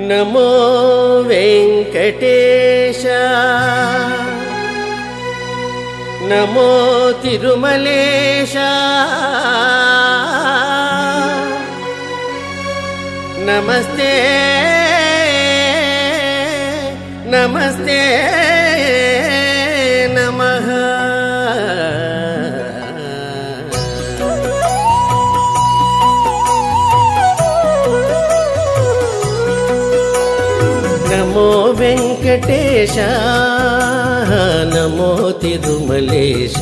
नमो वेङ्कटेश। नमो तिरुमलेश। नमस्ते। नमस्ते। వెంకటేశ నమో తిరుమలేశ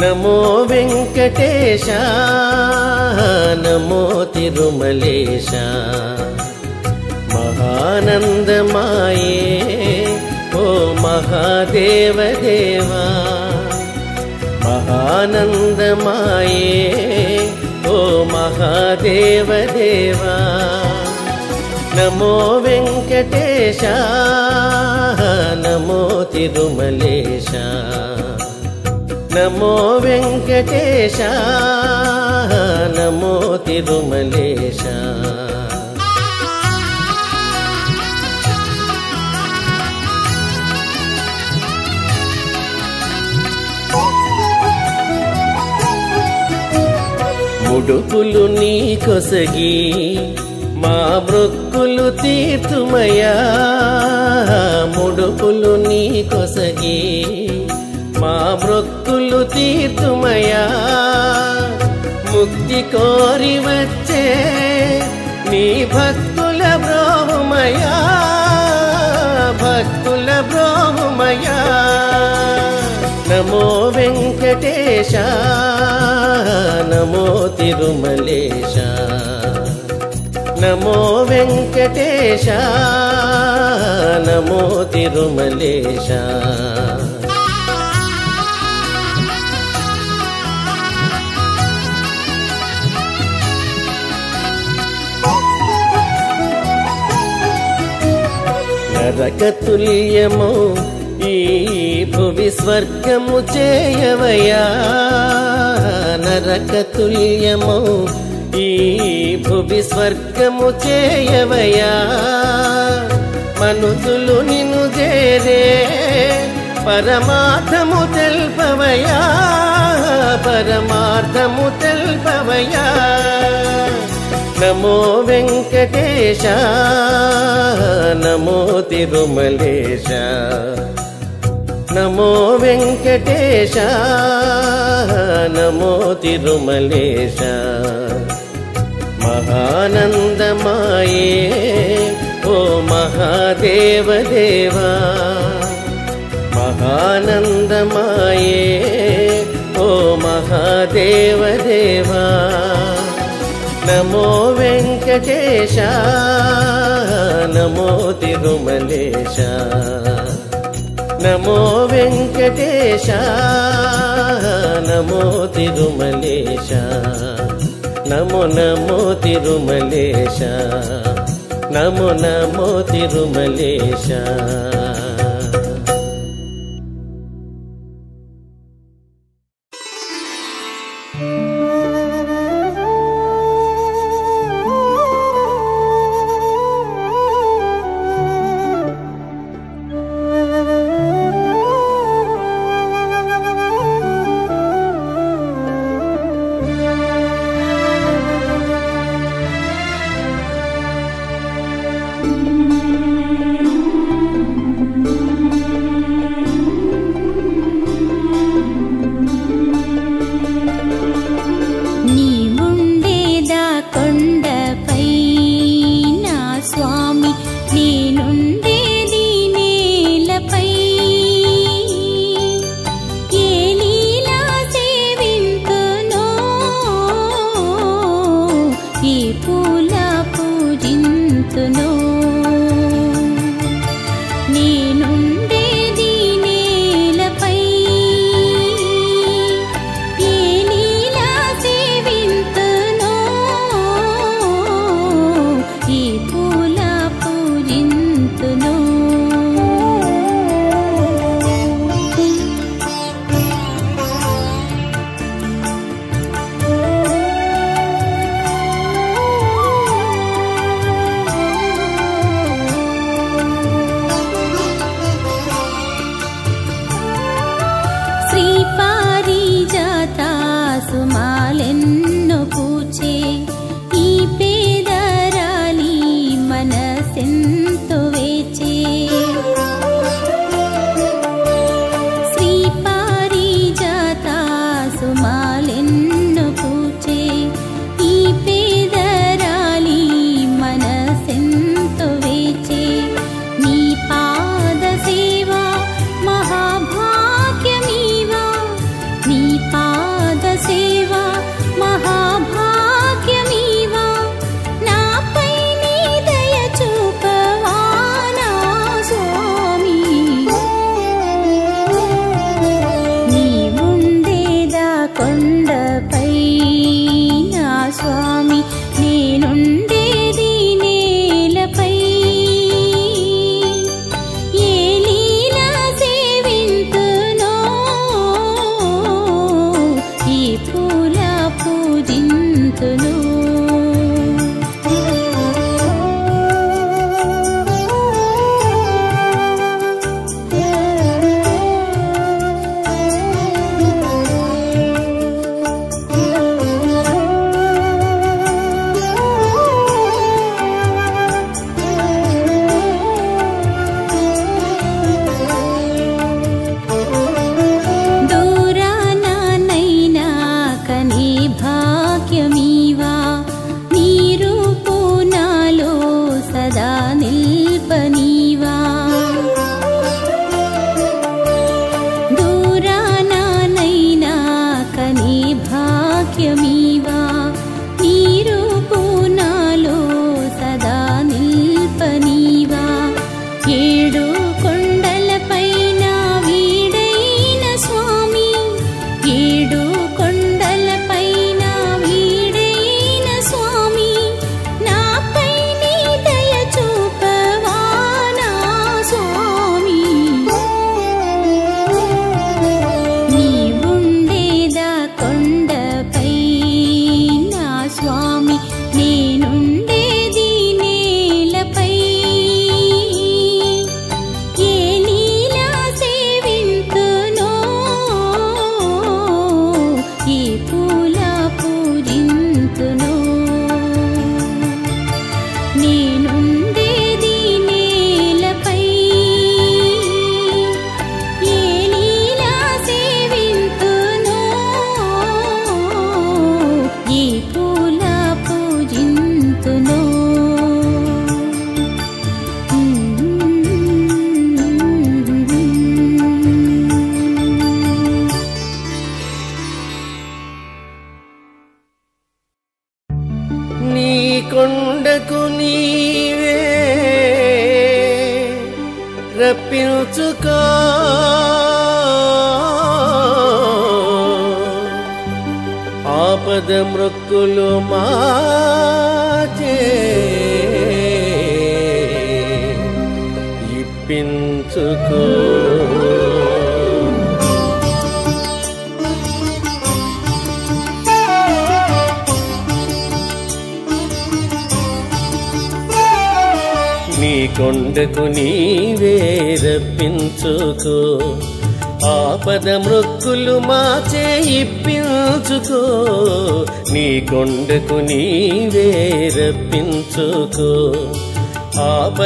నమో వెంకటేశ నమో తిరుమలేశ మహానందమాయే ఓ మహాదేవ దేవా మహానందమాయే ఓ మహాదేవ దేవా నమో వెంకటేశ నమో తిరుమలేశ. నమో వెంకటేశ నమో తిరుమలేశ. ముడుపులు నీ కొసగి మా మృక్కులు తీర్తుమయా ముడుపులు నీ కొసగి. మా మృక్కులు తీర్తుమయా ముక్తి కోరి వచ్చే నీ భక్తుల బ్రోహమయా భక్తుల బ్రోహమయా నమో వెంకటేశ. నమో తిరుమలేశ. నమో వెంకటేశ నమో తిరుమలేశ. నరకతుల్యము ఈ భువి స్వర్గము చేయవయా? నరకతుల్యము ఈ భువి స్వర్గము చేయవయా? మనుషులు నిన్ను చేరే పరమార్థము తెల్పవయా? పరమార్థము తెల్పవయా? నమో వెంకటేశ నమో తిరుమలేశ. నమో వెంకటేశ నమో తిరుమలేశ. महानन्दमाये ो। महादेवदेवा। महानन्दमाये। ओ महादेवदेव। नमो वेङ्कटेशः। नमो रुमनेशः नमो वेङ्कटेशः। नमो तिरुमलेशा। నమో నమో తిరుమలేశ. నమో నమో తిరుమలేశ.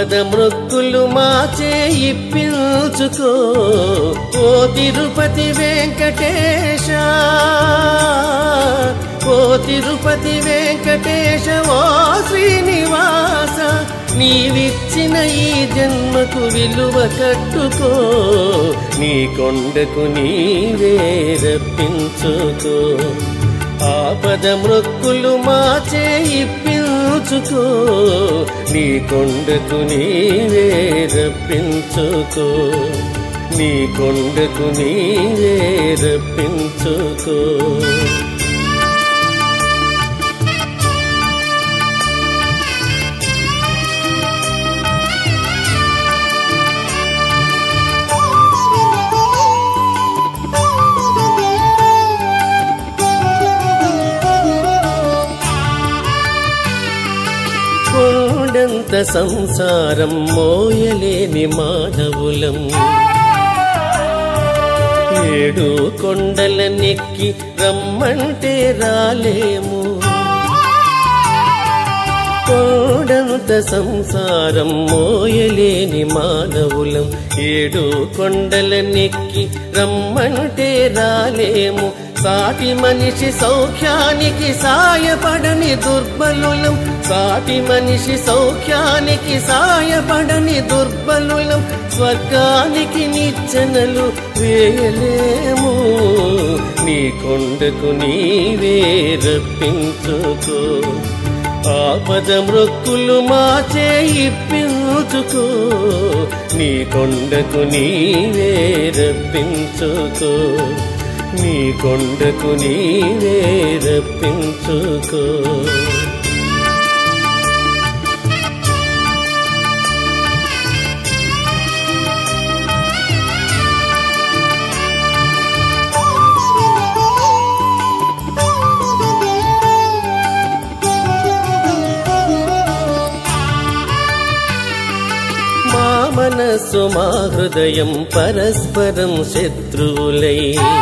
పదమృక్కులు మాచే ఇప్పించుకో. ఓ తిరుపతి వెంకటేశ ఓ తిరుపతి వెంకటేశ ఓ శ్రీనివాస నీవిచ్చిన ఈ జన్మకు విలువ కట్టుకో. నీ కొండకు నీవే ఆ ఆపద మృక్కులు మాచే ఇప్పించుకో. తలుచుకో నీ కొండకు నీవే రప్పించుకో. నీ కొండకు నీవే రప్పించుకో. సంసారం మోయలేని మాధవులం. ఏడు కొండల నెక్కి రమ్మంటే రాలేము. కోడంత సంసారం మోయలేని మానవులం ఏడు కొండల నెక్కి రమ్మంటే రాలేము. సాటి మనిషి సౌఖ్యానికి సాయపడని దుర్బలులం. సాటి మనిషి సౌఖ్యానికి సాయపడని దుర్బలులం. స్వర్గానికి నిచ్చెనలు వేయలేము. నీ కొండకు నీవే రప్పించుకో. ఆపద మృక్కులు మా చేయి నీ కొండకు నీవే రప్పించుకో. నీ కొండకు నీవే రప్పించుకో మా మనస్సు మా హృదయం పరస్పరం శత్రువులై మా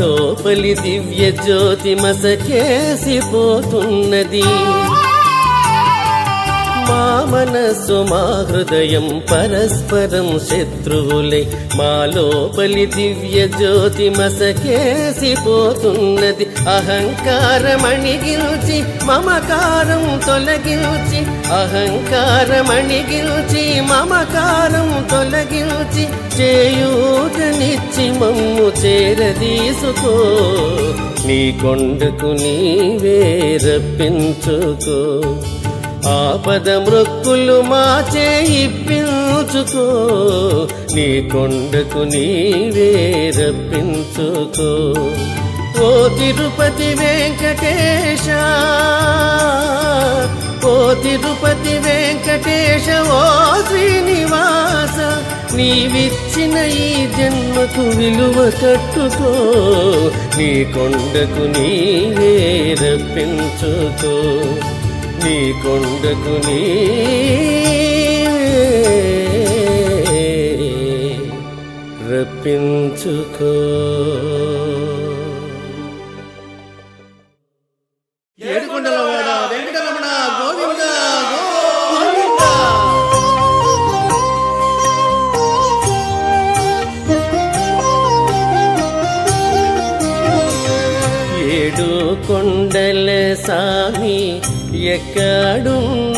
లోపలి దివ్య జ్యోతి మసకేసిపోతున్నది. మా మనస్సు మా హృదయం పరస్పరం శత్రువులై. మా లోపలి దివ్య జ్యోతి మసకేసిపోతున్నది. అహంకారమణిగిల్చి మమకారం తొలగించి అహంకారమణిగిల్చి మమకారం తొలగించి చేయూటనిచ్చి మమ్ము చేరదీసుకో. నీ కొండకు నీవే రప్పించుకో. ఆపద మృక్కులు మా ఇప్పించుకో. నీ కొండకు నీవే రప్పించుకో. ఓ తిరుపతి వెంకటేశ ఓ తిరుపతి వెంకటేశ ఓ శ్రీనివాస నీవిచ్చిన ఈ జన్మకు విలువ కట్టుకో. నీ కొండకు నీవే రప్పించుకో. నీ కొండకు నీవే రప్పించుకో. ఏడుకొండలవాడ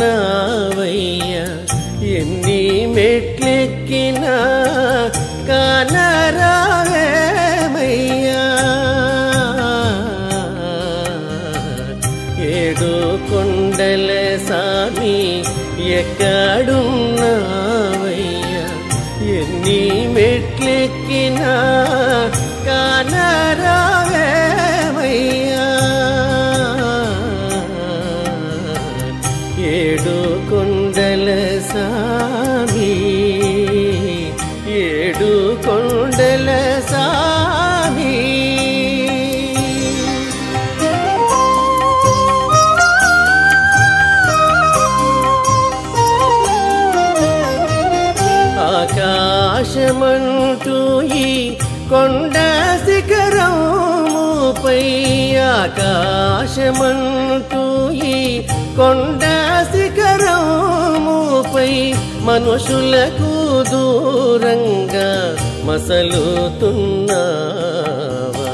ఎక్కడున్నావయ్యా ఎన్ని మెట్లెక్కినా ఆకాశమంటూ ఈ కొండ శిఖరముపై మనుషులకు దూరంగా మసలుతున్నావా?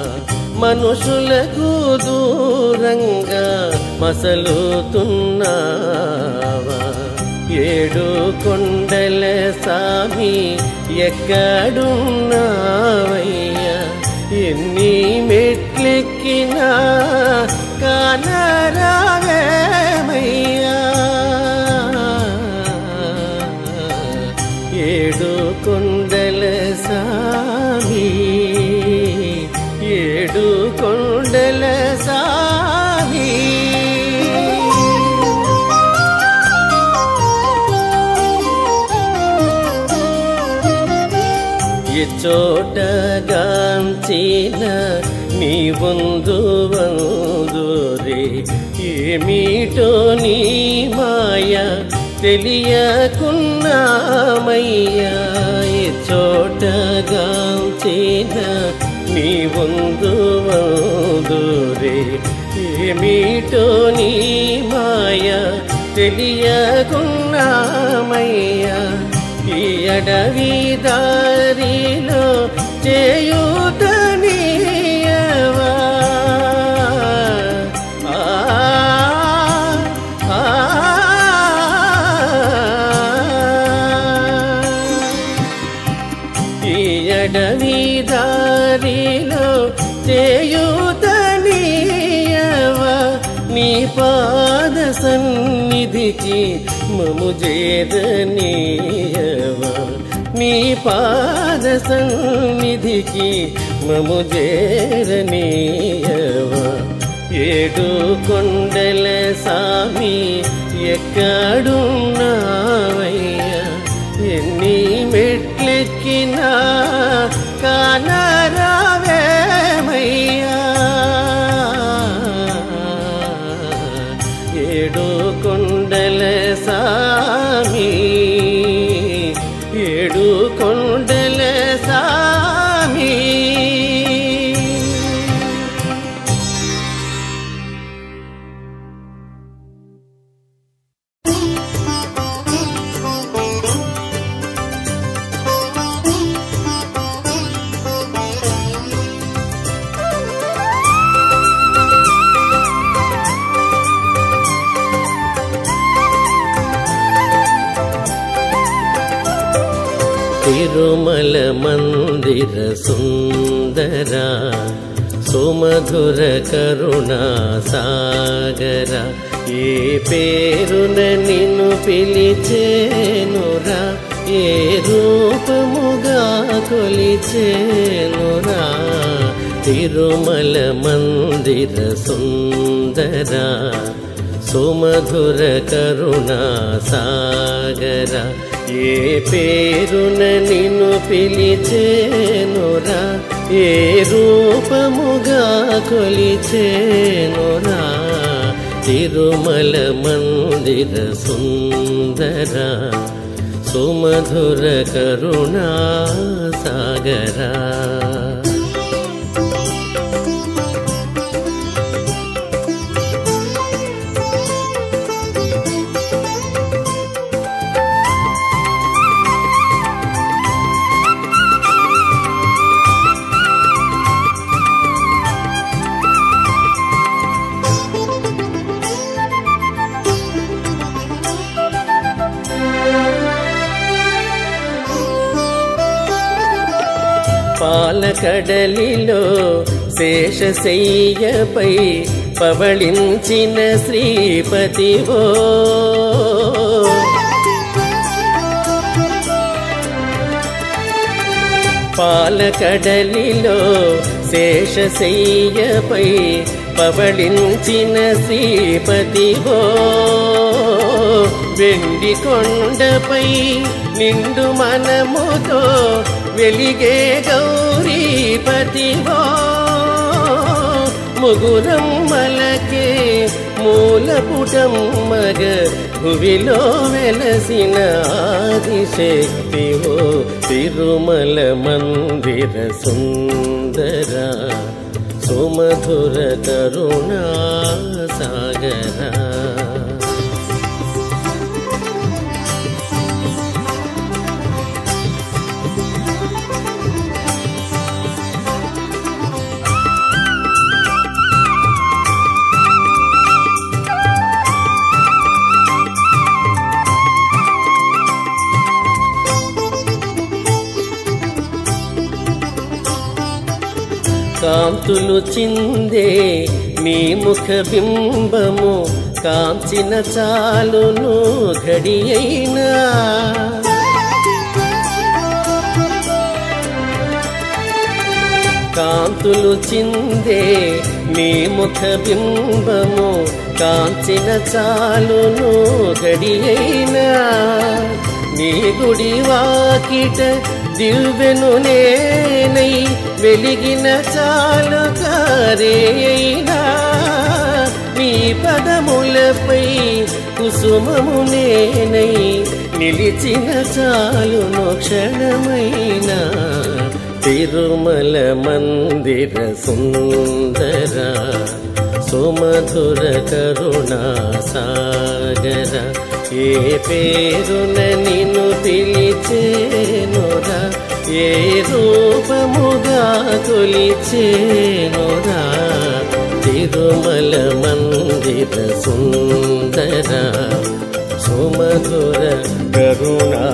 మనుషులకు దూరంగా మసలుతున్నావా? ఏడు కొండల సామి ఎక్కడున్నావయ్యా? ఎన్ని మెట్లెక్కినా కానరావేమయ్యా ఏడు కొండల సామి ఏడు కొండల సామి. ఈ చోటగాంచిన నీ వందు వందురే ఏమిటో నీ మాయ తెలియకున్నామయ్యా. ఈ చోటగాంచిన నీ వందు ఏమిటో నీ మాయ తెలియకున్నామయ్యా. ఈ అడవి దారిలో చేయూత సన్నిధికి మము మీ నీ పాద సన్నిధికి మము చేరనీయవ ఏడు కొండల సామి ఎక్కడున్నావయ్యా ఎన్ని మెట్లెక్కినా కానరా మందిర సుందర సుమధుర కరుణా సాగర. ఏ పేరున నిన్ను పిలిచేనురా ఏ రూపముగా కొలిచేనురా తిరుమల మందిర సుందర సుమధుర కరుణా సాగరా. ఏ పేరున నిన్ను పిలిచేనురా? ఏ రూపముగా కొలిచేనురా? తిరుమల మందిర సుందర సుమధుర కరుణా సాగరా పాలకడలిలో శేషశయ్యపై పవళించిన శ్రీపతివో పాలకడలిలో శేషశయ్యపై పవళించిన శ్రీపతివో వెండి కొండపై నిండు మనముతో వెలిగే గౌరీపతివో ముగురం మలకే మూలపుటం మగ భువిలో వెలసిన ఆదిశక్తివో తిరుమల మందిర సుందర సుమధుర కరుణా సాగరా కాంతులు చిందే మీ ముఖ బింబము కాంచిన చాలును ఘడియైనా. కాంతులు చిందే మీ ముఖ బింబము కాంచిన చాలును గడియైనా. మీ గుడి వాకిట దివ్వెను నేనై వెలిగిన చాలు కారేనా మీ పదములపై కుసుమము నేనై నిలిచిన చాలును క్షణమైన. తిరుమల మందిర సుందర సుమధుర కరుణా సాగర ఏ పేరున నిన్ను పిలిచేనురా ఏ రూపముగా తొలిచేనురా. తిరుమల మందిర సుందర సుమధుర కరుణా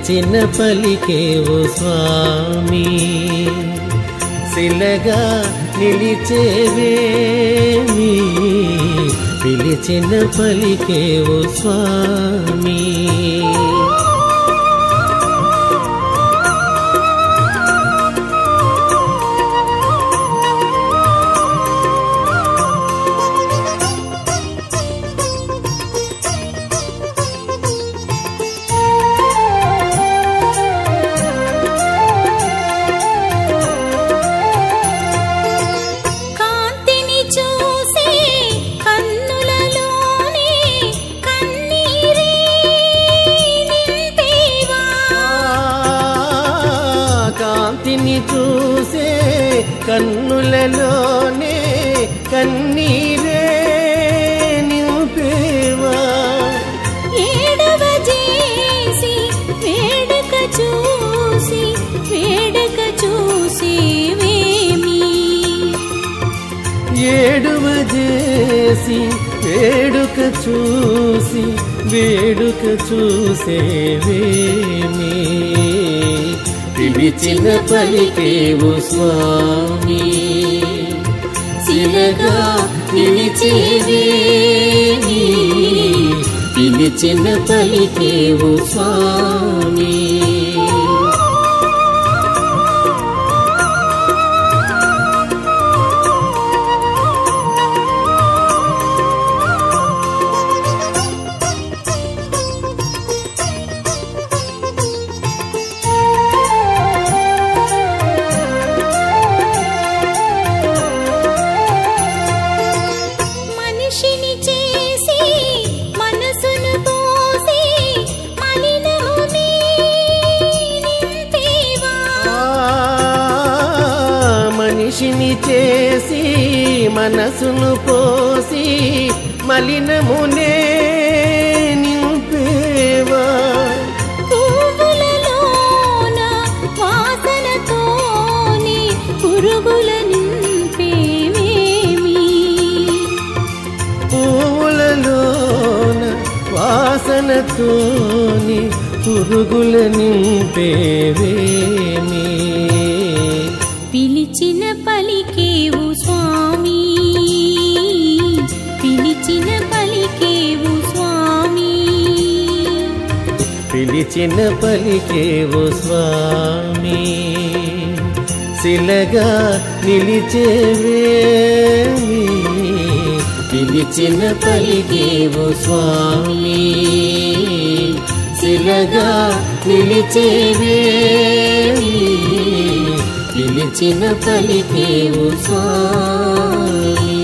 పిలిచిన పలికేవు స్వామి. శిలగా నిలిచేవేమి? పిలిచిన పలికేవు స్వామి. పలికేవు స్వామి. శిలగా నిలిచేవేమి? పిలిచిన పలికేవు స్వామి. శిలగా నిలిచేవేమి పిలిచిన పలికేవు స్వామి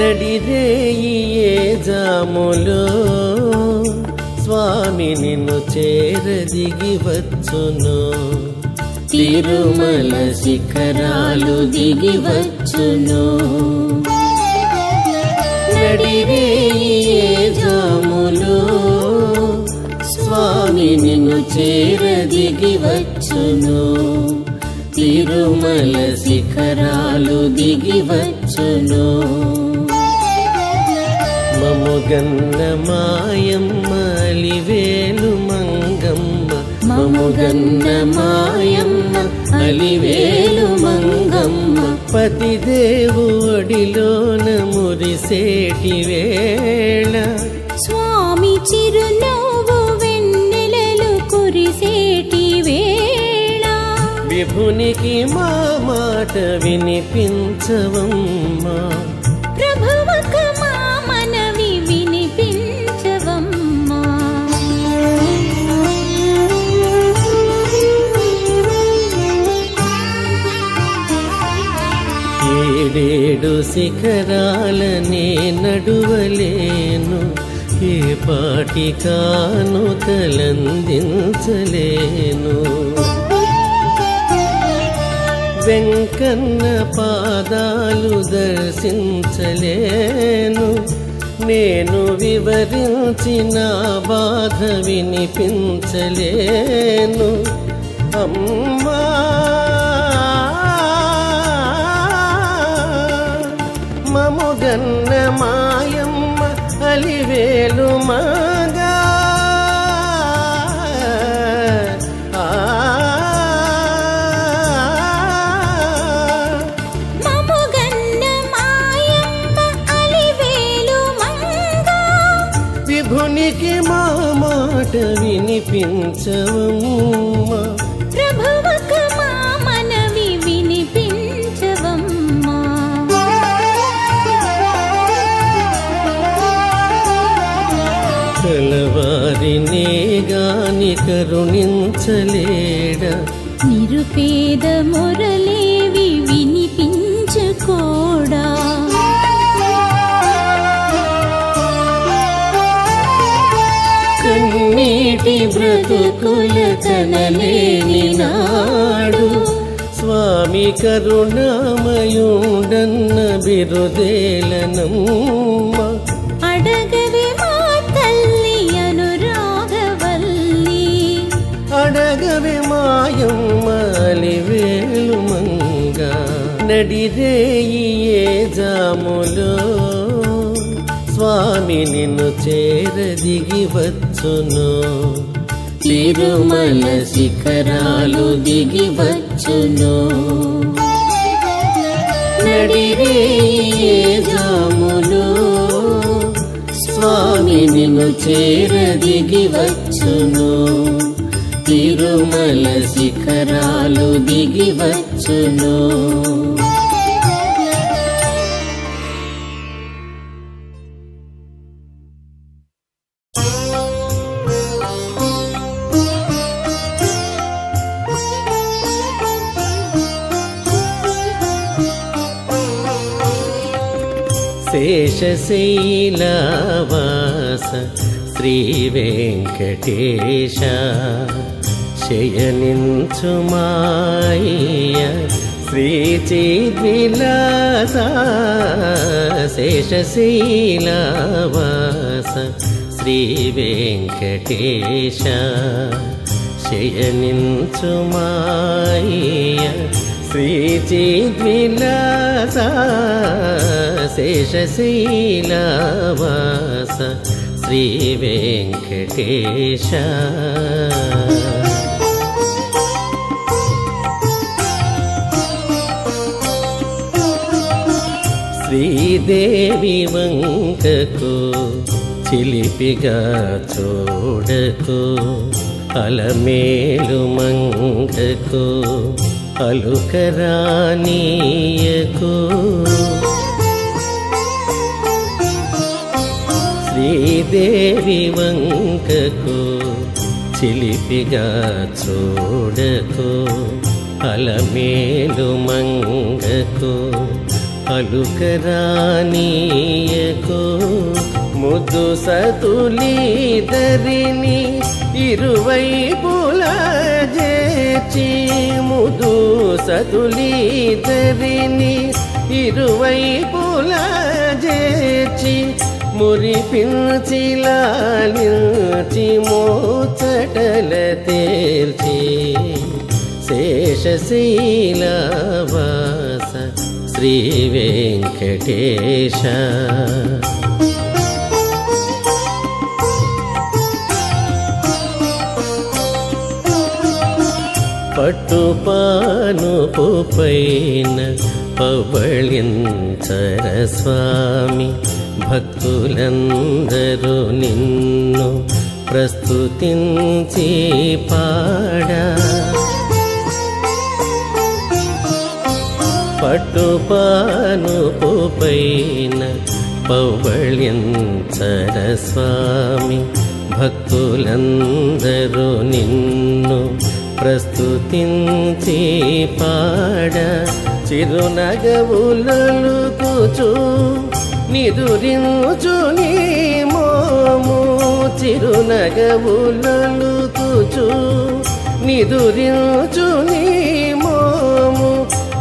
నడిరేయి ఏ స్వామి నిన్ను చేరదిగి వచ్చును. తిరుమల శిఖరాలు దిగి వచ్చును. జాములు స్వామి నిన్ను చేరదిగి వచ్చును. తిరుమల శిఖరాలు దిగి వచ్చును. మముగన్న మాయమ్మ మముగన్న మాయమ్మ అలివేలు మంగమ్మ. పతిదేవు ఒడిలోన మురిసేటి వేళ. స్వామి చిరునవ్వు వెన్నెలలు కురిసేటి వేళ. విభునికి మా మాట వినిపించవమ్మా. ఏడేడు శిఖరాలనే నడువలేను. ఏ పాటికాను కానుకలందించలేను వెంకన్న పాదాలు దర్శించలేను. నేను వివరించిన బాధ వినిపించలేను. అమ్మా! మముగన్న మాయమ్మ అలివేలు మగా. విభునికి మా మాట వినిపించవమ్మా కరుణించలేడా. నిరుపేద మొరలేవి వినిపించుకోడా. కన్నీటి బ్రతుకుల కనలేని నాడు స్వామి కరుణామయుండన్న బిరుదేలనమ్మ నడిరేయి రేయే జాములు. స్వామి నిన్ను చేర దిగి వచ్చును తిరుమల శిఖరాలు దిగి వచ్చును. నడిరేయి జాములు. స్వామి నిన్ను చేర దిగి వచ్చును తిరుమల శిఖరాలు దిగి వచ్చును शेषशील श्रीवेङ्केश శయనించుమాయ శ్రీ చిద్విలాస శేషశైలవాస శ్రీ వెంకటేశ శయనించుమాయ శ్రీ చిద్విలాస శేషశైలవాస శ్రీ వెంకటేశ శ్రీదేవి వంకకు చిలిపిగా చూడకు అలమేలు మంగకు అలుకరానీయకు శ్రీదేవి వంకకు చిలిపిగా చూడకు అలమేలు మంగకు అలుకరానీయకు ముద్దు సతులీదరిని ఇరువైపుల చేర్చి ముదు సతులీదరిని ఇరువైపుల చేర్చి మురిపించి లాలించి మోచటల తేర్చి శేషశీలవాస శ్రీ వెంకటేశ. పట్టుపానుపు పైన పవళించర స్వామి భక్తులందరూ నిన్ను ప్రస్తుతించి పాడా. పట్టుపానుపు పైన పౌవళ్యంచర స్వామి భక్తులందరూ నిన్ను ప్రస్తుతించి పాడ చిరునగవులలుకుచు నిదురించు నీ మోము. మోము చిరునగవులలుకుచు నిదురించు నీ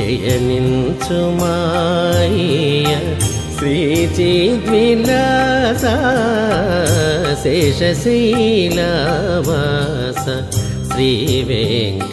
शयनिञ्चुमाय चु माया श्रीचिद्विलासा शेषशीलाभा श्रीवेङ्केश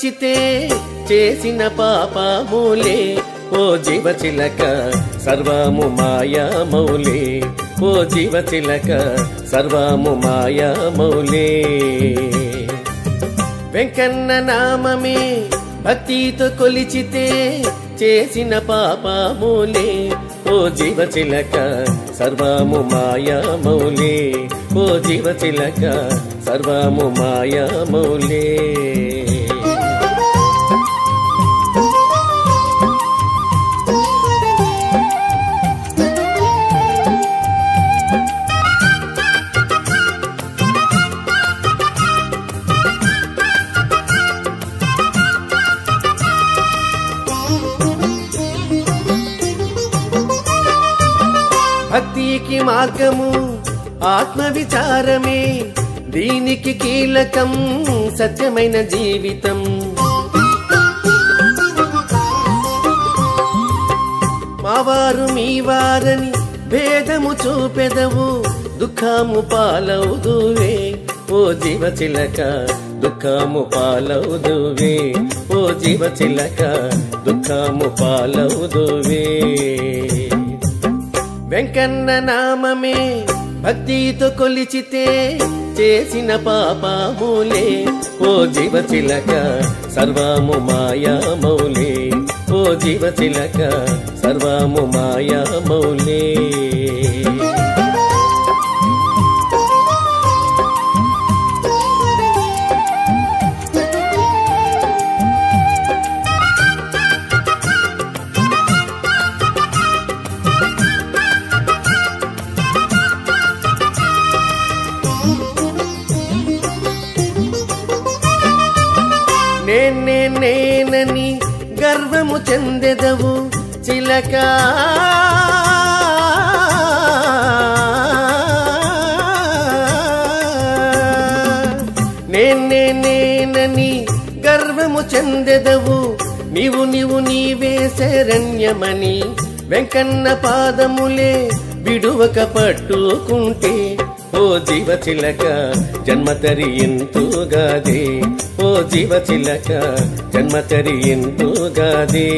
భక్తితో చేసిన పాపములే. ఓ జీవ చిలక సర్వము మాయామౌలే ఓ జీవ చిలక సర్వము మాయామౌలే వెంకన్న నామమే భక్తితో కొలిచితే చేసిన పాపములే. ఓ జీవ చిలక సర్వము మాయామౌలే ఓ జీవ చిలక సర్వము మాయామౌలే మార్గము ఆత్మ విచారమే దీనికి కీలకం సత్యమైన జీవితం. మావారు మీ వారని భేదము చూపెదవు దుఃఖము పాలవుదువే. ఓ జీవ చిలక దుఃఖము పాలవుదువే. ఓ జీవ చిలక దుఃఖము పాలవుదువే. వెంకన్న నామమే భక్తితో కొలిచితే చేసిన పాపములే. ఓ జీవ చిలక సర్వము మాయామౌలే ఓ జీవ చిలక సర్వము మాయామౌలే నేనే నేనని గర్వము చెందెదవు చిలక. నేనే నేనని గర్వము చెందెదవు నీవు నీవు నీవే శరణ్యమని వెంకన్న పాదములే విడువక పట్టుకుంటే ఓ జీవ చిలక జన్మతరి జన్మ తరియింతుగాదే ఓ జీవ చిలక జన్మ గాది.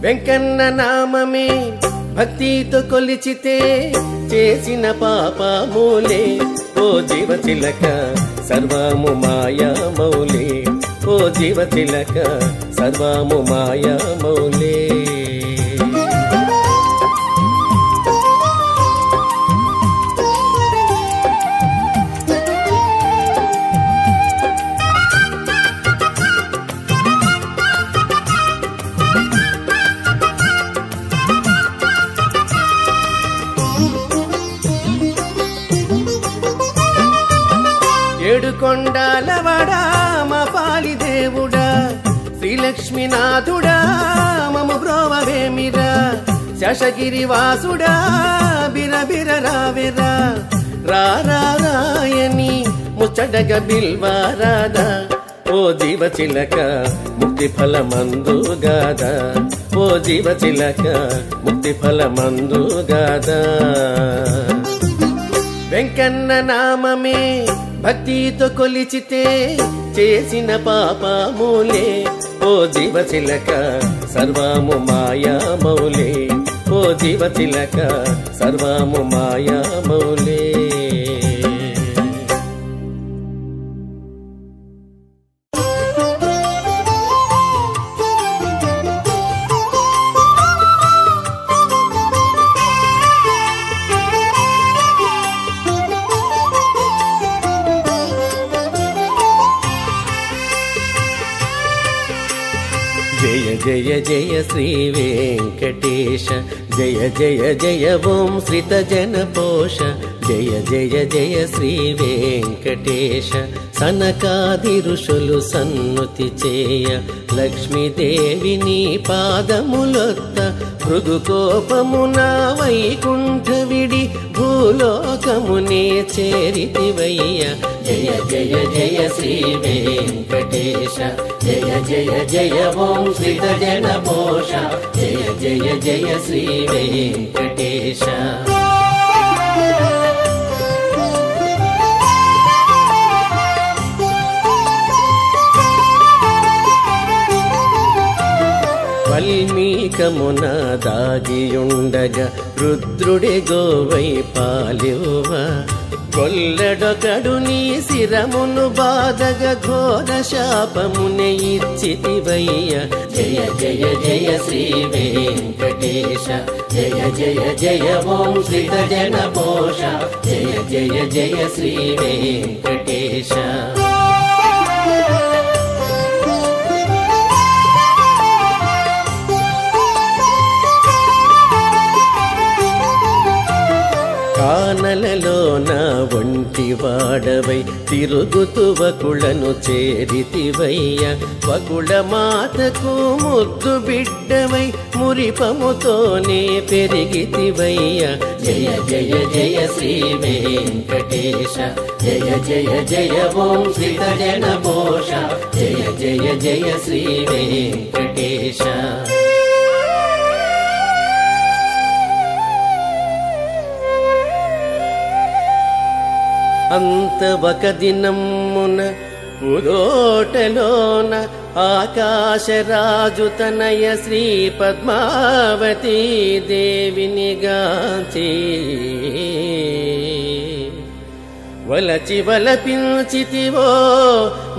వెంకన్న నామమే భక్తితో కొలిచితే చేసిన పాపములే. ఓ జీవ చిలక సర్వము మాయా మౌలే. ఓ జీవ చిలక సర్వము మాయా మౌలే. లక్ష్మీనాథుడా మమ బ్రోవవేమిరా? శశగిరి వాసుడా బిరబిర రావెరా? రారా రాయని ముచ్చటగ బిల్వారాదా ఓ జీవ చిలక ముక్తి ఫలమందు గాదా? ఓ జీవ చిలక ముక్తి ఫలమందు గాదా? వెంకన్న నామమే భక్తితో కొలిచితే చేసిన పాపములే. ఓ జీవ చిలక సర్వము మాయా మౌలే. ఓ జీవ చిలక సర్వము మాయా మౌలే. జయ జయ శ్రీ వెంకటేశ జయ జయ జయ ఓం శ్రిత జన పోష జయ జయ జయ శ్రీ వెంకటేశ. సనకాది ఋషులు సన్నుతి చేయ లక్ష్మీదేవిని పాదములొత్త మృదుకోపమున వైకుంఠ విడి భూలోకమునే చేరితివయ్య. జయ జయ జయ శ్రీ వెంకటేశ. జయ జయ జయ ఓం శ్రీత జన పోష జయ జయ జయ శ్రీ వెంకటేశ. వల్మీకమున దాగియుండగా రుద్రుడి గోవై పాలివ కొల్లడొకడు నీ శిరమును బాధగ ఘోర శాపమునే ఇచ్చితివయ్య. జయ జయ జయ శ్రీ వెంకటేశ. జయ జయ జయ ఓం శ్రీత జన పోష జయ జయ జయ శ్రీ వెంకటేశ. కానలలోన ఒంటి వాడవై తిరుగుతు వకుళను చేరితివయ్య. వకుళ మాతకు ముద్దు బిడ్డవై మురిపముతోనే పెరిగితివయ్య. జయ జయ జయ శ్రీ వెంకటేశ. జయ జయ జయ ఓం శ్రీత జన పోష జయ జయ జయ శ్రీ వెంకటేశ. అంత ఒక దినమున ఉదోటలోన ఆకాశరాజు తనయ శ్రీ పద్మావతీ దేవిని గాంచి వలచి వలపించితివో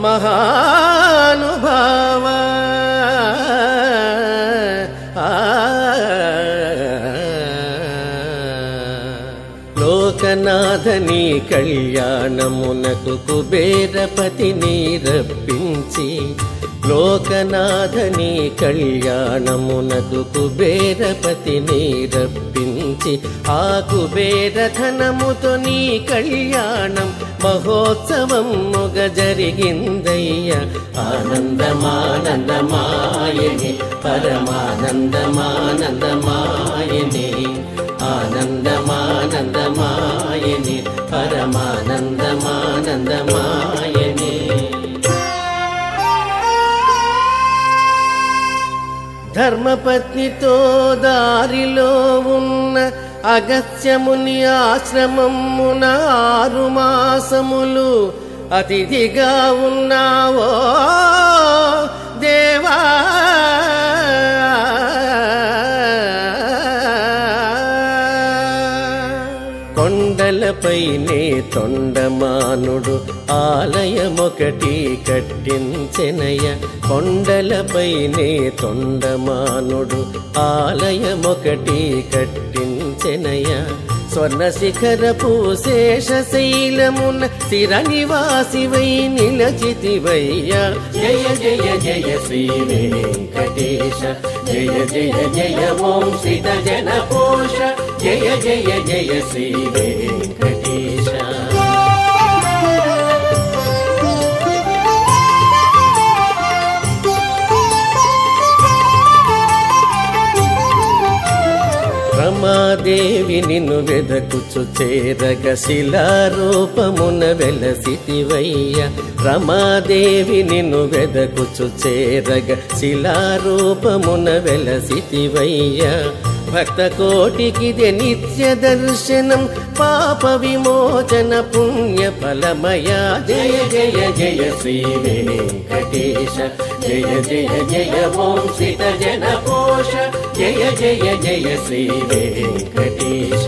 మహానుభావా లోకనాథని కళ్యాణమునకు కుబేరపతిని రప్పించి లోకనాథని కళ్యాణమునకు కుబేరపతిని రప్పించి ఆ కుబేరధనముతో నీ కళ్యాణం మహోత్సవం మొగ జరిగిందయ్య ఆనందమానందమాయని పరమానందమానందమాయని. పరమానందమాయని పరమానందమానందమాయని. ధర్మపత్నితో దారిలో ఉన్న అగత్యముని ఆశ్రమమున ఆరు మాసములు అతిథిగా ఉన్నావో దేవా. పైనే తొండమానుడు ఆలయమొకటి కట్టించెనయ కొండలపైనే తొండమానుడు ఆలయమొకటి కట్టించెనయ స్వర్ణ శిఖరపు శేషశైలమున స్థిర నివాసివై నిలచితివయ్య. జయ జయ జయ శ్రీ వెంకటేశ. జయ జయ జయ ఓం శ్రీత జన పోష జయ జయ జయ శ్రీ ఉమాదేవి నిన్ను వెదకుచు చేరగ శిలారూపమున వెలసితివయ్య. రమాదేవి నిన్ను వెదకుచు చేరగ శిలారూపమున వెలసితివయ్య. భక్త కోటికిదే నిత్య దర్శనం పాప విమోచన పుణ్య ఫలమయా. జయ జయ జయ శ్రీ వెంకటేశ జయ జయ జయ ఓం శ్రీత జన పోష జయ జయ జయ శ్రీ వెంకటేశ.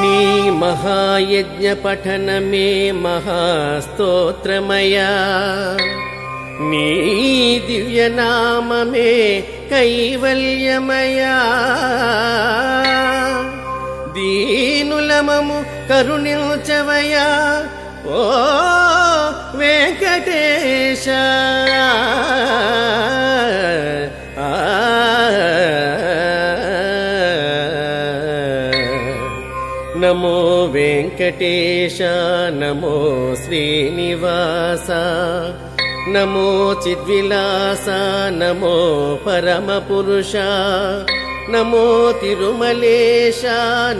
నీ మహాయజ్ఞ పఠనమే మహాస్తోత్రమయా. నీ దివ్యనామమే కైవల్యమయా. దీనులమము కరుణించవయా ఓ వెంకటేశ. वेङ्कटेश नमो श्रीनिवास। नमो चिद्विलासा नमो परमपुरुषा। नमो तिरुमलेश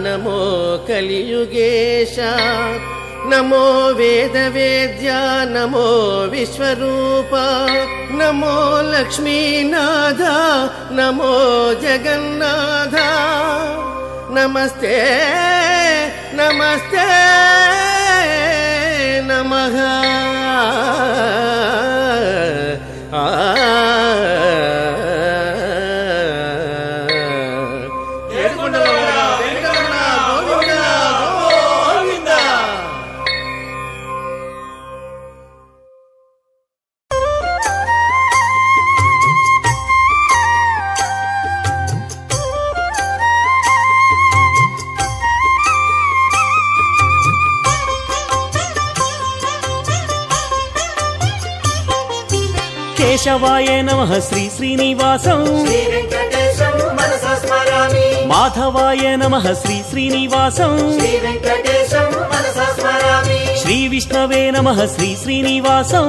नमो कलियुगेश। नमो वेदवेद्या नमो विश्वरूपा। नमो लक्ष्मीनाथ नमो जगन्ना नमस्ते नमस्ते नमः। आ కేశవాయ నమ శ్రీ శ్రీనివాసం. మాధవాయ నమ శ్రీ శ్రీనివాసం. శ్రీ విష్ణవే నమ శ్రీ శ్రీనివాసం.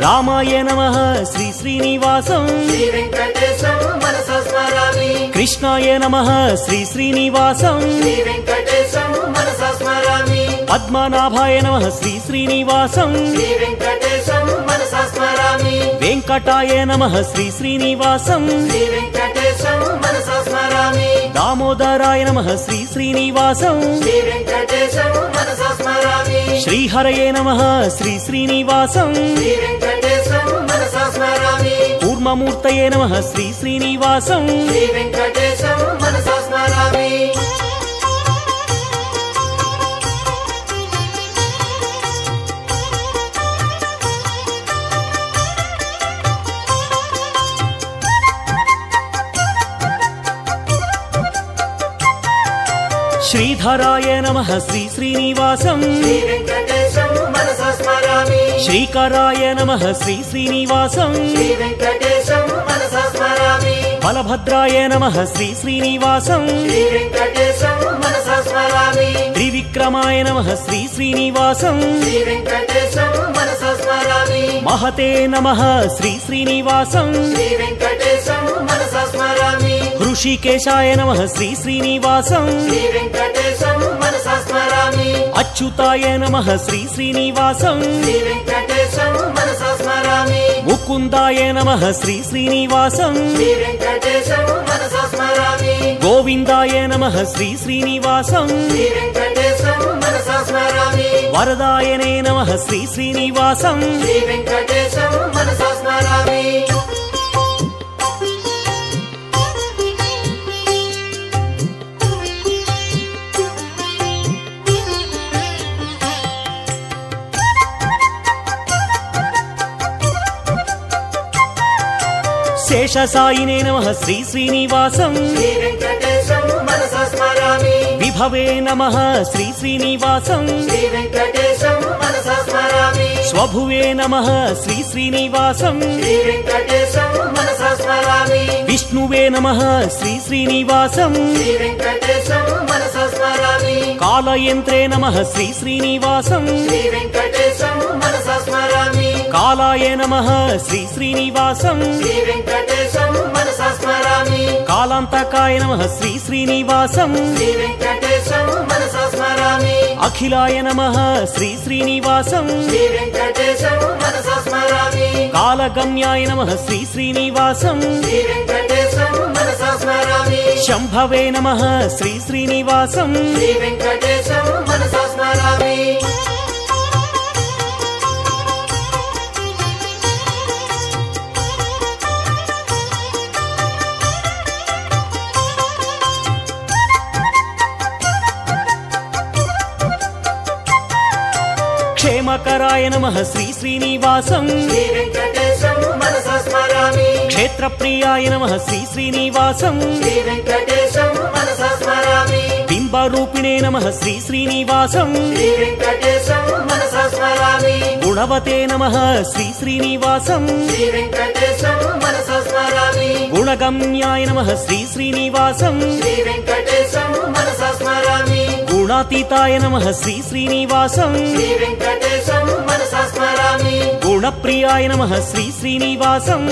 రామాయ నమ శ్రీ శ్రీనివాసం. కృష్ణాయ నమ శ్రీ శ్రీనివాసం. పద్మనాభాయ నమ శ్రీ శ్రీనివాసం. వెంకటాయ నమ శ్రీ శ్రీనివాసం. దామోదరాయ నమ శ్రీ శ్రీనివాసం. శ్రీహరయే నమ శ్రీ శ్రీనివాసం. కూర్మమూర్తయే నమ శ్రీ శ్రీనివాసం. శ్రీధరాయ నమ. శ్రీ శ్రీనివాసం. శ్రీకరాయ నమ. శ్రీ శ్రీనివాసం. బలభద్రాయ నమ. శ్రీ శ్రీనివాసం. త్రివిక్రమాయ నమ. శ్రీ శ్రీనివాసం. మహతే నమ. శ్రీ శ్రీనివాసం. శ్రీ వెంకటేశం మనస స్మరామి. హృషికేశాయ నమ శ్రీ శ్రీనివాసం అచ్యుతాయ నమ శ్రీ శ్రీనివాసం ముకుందాయ నమ శ్రీ శ్రీనివాసం గోవిందాయ నమ శ్రీ శ్రీనివాసం వరదాయనే నమ శ్రీ శ్రీనివాసం శ్రీ వెంకటేశం మనస స్మరామి. శేషసాయినే నమ శ్రీ శ్రీనివాసం. విభవే నమ శ్రీ శ్రీనివాసం. స్వభువే నమ శ్రీ శ్రీనివాసం. విష్ణువే నమ శ్రీ శ్రీనివాసం. కాలయంత్రే నమ శ్రీ శ్రీనివాసం. కాలాయ నమ శ్రీ శ్రీనివాసం. కాలాంతకాయ నమ శ్రీ శ్రీనివాసం. అఖిలాయ నమ శ్రీ శ్రీనివాసం. కాలగమ్యాయ నమ శ్రీ శ్రీనివాసం. శంభవే నమ శ్రీ శ్రీనివాసం. శ్రీ వెంకటేశం మనసా స్మరామి. క్షేమకరాయ నమ శ్రీ శ్రీనివాసం. స్మరామి. క్షేత్రప్రియాయ నమ శ్రీ శ్రీనివాసం. బింబరూపిణే నమ శ్రీ శ్రీనివాసం. గుణవతే నమ శ్రీ శ్రీనివాసం. గుణగమ్యాయ నమ శ్రీ శ్రీనివాసం. శ్రీ వెంకటేశం మనసా స్మరామి. గుణాతీతాయ నమ శ్రీ శ్రీనివాసం. గుణప్రియాయ నమ శ్రీ శ్రీనివాసం.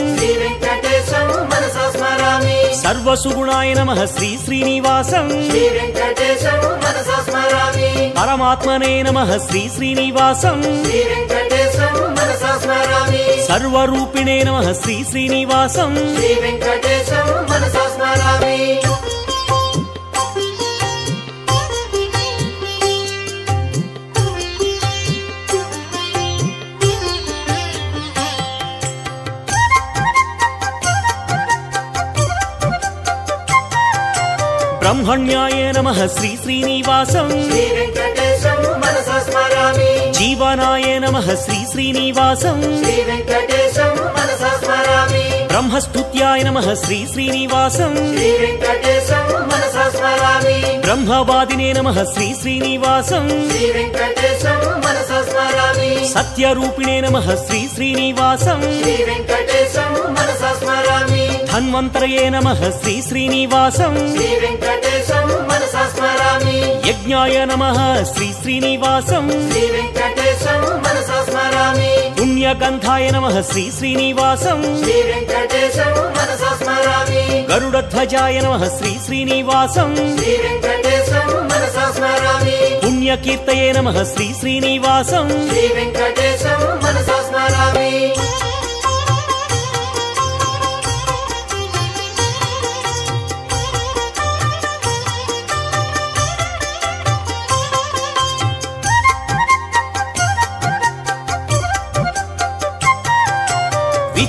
సర్వసుగుణాయ నమ శ్రీ శ్రీనివాసం. పరమాత్మనే నమ శ్రీ శ్రీనివాసం. సర్వరూపిణే నమ శ్రీ శ్రీనివాసం. బ్రహ్మణ్యాయ నమ శ్రీ శ్రీనివాసం. జీవనాయ నమ శ్రీ శ్రీనివాసం. బ్రహ్మస్తుత్యాయ నమ శ్రీ శ్రీనివాసం. బ్రహ్మవాదినే నమ శ్రీ శ్రీనివాసం. సత్యరూపిణే నమ శ్రీ శ్రీనివాసం. ధన్వంతరయే నమ. శ్రీ శ్రీనివాసం. యజ్ఞాయ నమ. శ్రీ శ్రీనివాసం. పుణ్యగంధాయ నమ. శ్రీ శ్రీనివాసం. గరుడధ్వజాయ నమ. శ్రీ శ్రీనివాసం. పుణ్యకీర్తయే నమ. శ్రీ శ్రీనివాసం. శ్రీ వెంకటేశం మనసా స్మరామి.